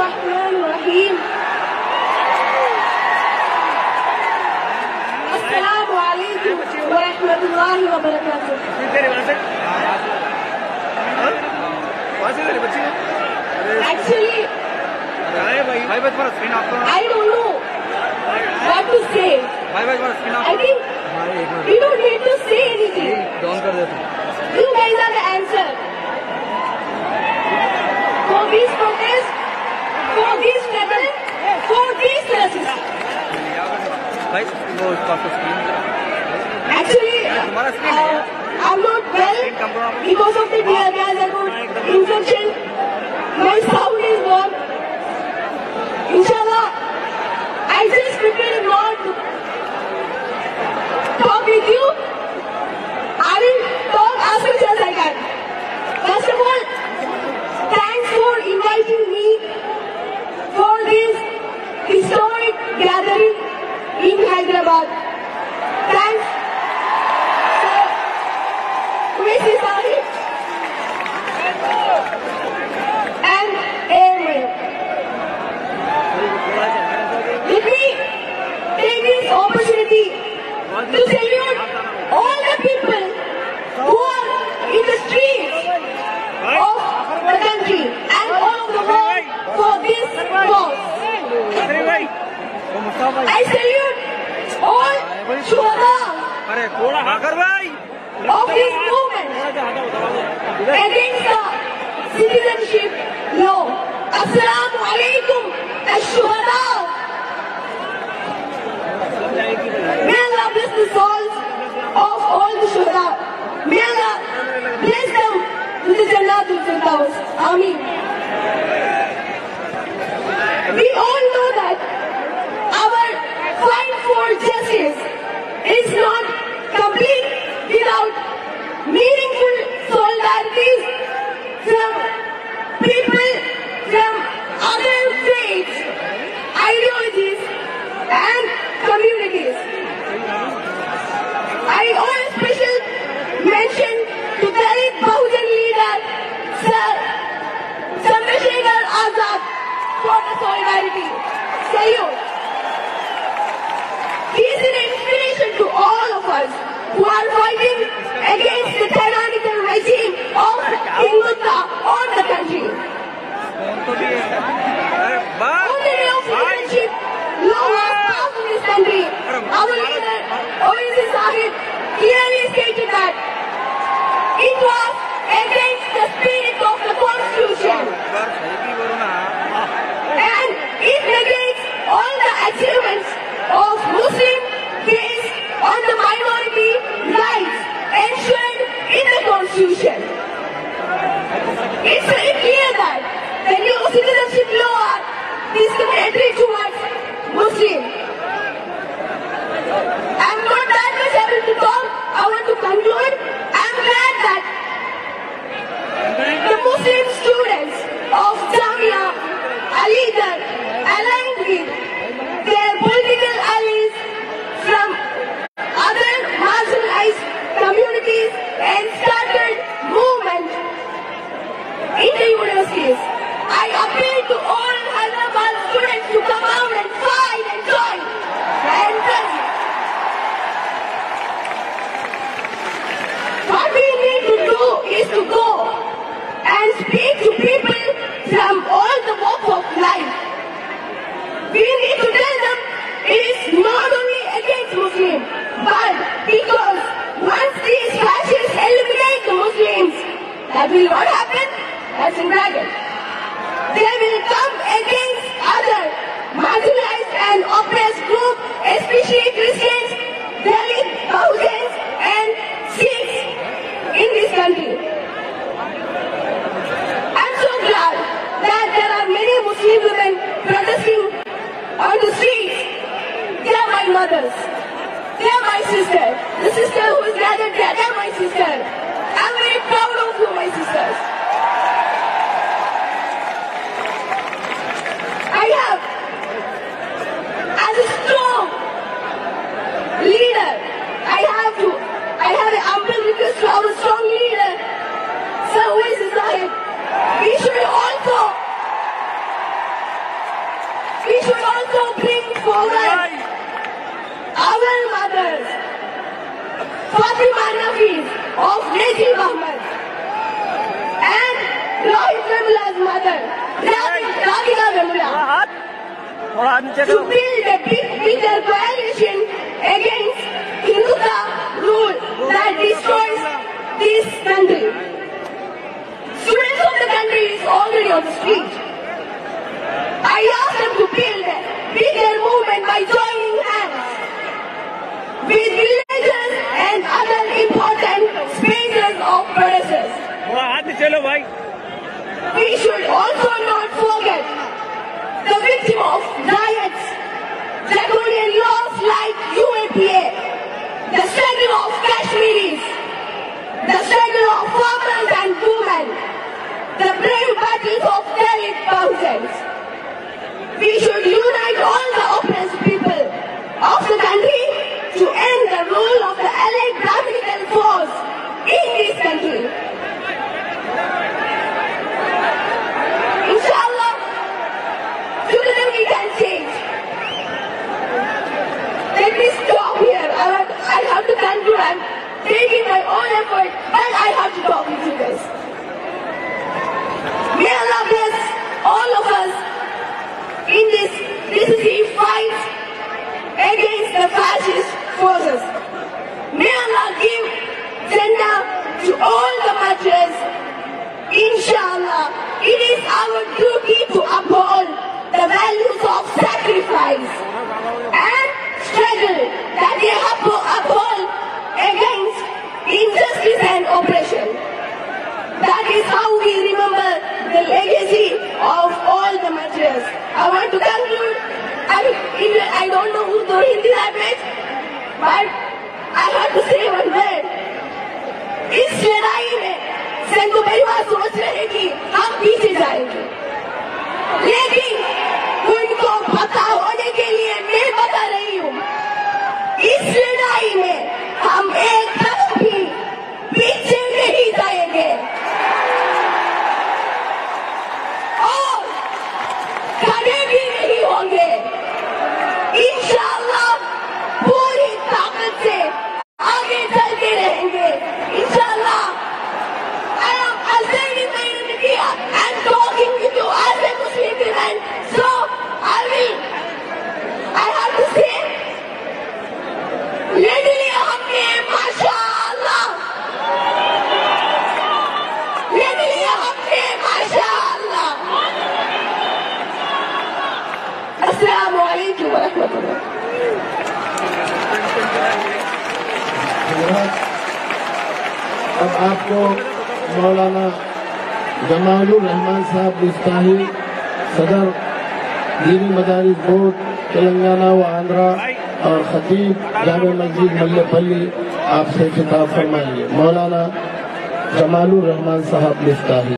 الرحمن الرحيم السلام عليكم ورحمة الله وبركاته Actually, I don't know what to say. I think we don't need to say anything. You guys are the answer. So please for these people, for these nurses. Actually, uh, I'm not well because of the tear gas and infection. My sound is gone. to salute all the people who are in the streets of the country and all over the world for this cause. I salute all shuhada of this movement against the citizenship law. Assalamu alaikum, ash-shuhada. Ameen. We all know that our fight for justice solidarity. Salute. He is an inspiration to all of us who are fighting constitution. It's very clear that the new citizenship law discriminatory towards Muslims. I'm not that much able to talk. I want to conclude. I'm glad that the Muslim students of Jamia Aligarh aligned with their political allies from other marginalized communities and started movement in the universities. I appeal to all Hyderabad students to come out and fight and join and what we need to do is to go and speak to people from all the walks of life. We need to tell them it is not only against Muslims, but because once these fascists eliminate the Muslims, that will not happen. That's in bracket. They will come against other marginalized and oppressed groups, especially Christians, Dalit, Bahujans, and Sikhs in this country. I'm so glad that there are many Muslim women protesting on the streets. They are my mothers. They are my sister. The sister who is gathered there, they are my sister. I'm very proud of you, my sisters. I have, as a strong leader, I have to, I have an humble request to our strong leader, Sir Owaisi Zahid. We should also we should also bring forward our mothers, Fatima Nafis of Najib Ahmed, and Rohit Vemula's mother, Radhika Vemula, to build a big, bigger coalition against the rule that destroys this country. Students of the country is already on the street. I ask them to build, a movement by joining hands with villages and other important spaces of producers. We should also not forget the victim of riots, draconian laws like UAPA, the struggle of Kashmiris, the struggle of farmers and women, the brave battles of Dalit thousands. We should unite all the oppressed people of the country to end the rule of the allied Brahminical force in this country. Inshallah, together we can change. Let me stop here. I have, I have to conclude. I'm taking my own effort, but I have to talk with you guys. May Allah bless all of us in this decisive fight against the fascist forces. May Allah give Jannah to all the martyrs Inshallah, it is our duty to uphold the values of sacrifice and struggle that they have to uphold against injustice and oppression. That is how we remember the legacy of all the martyrs. I want to conclude. I, mean, even- I don't know Urdu or Hindi language, but I have to say one word. इस लड़ाई में संघ परिवार सोच रहे कि हम पीछे जाएँगे। लेकिन اب آپ کو مولانا جمال الرحمان صاحب مستاہی صدر دینی مدارس بورڈ تلنگانہ و آندھرا اور خطیب جامع مسجد ملے پلی آپ سے خطاب فرمائیے مولانا جمال الرحمان صاحب مستاحی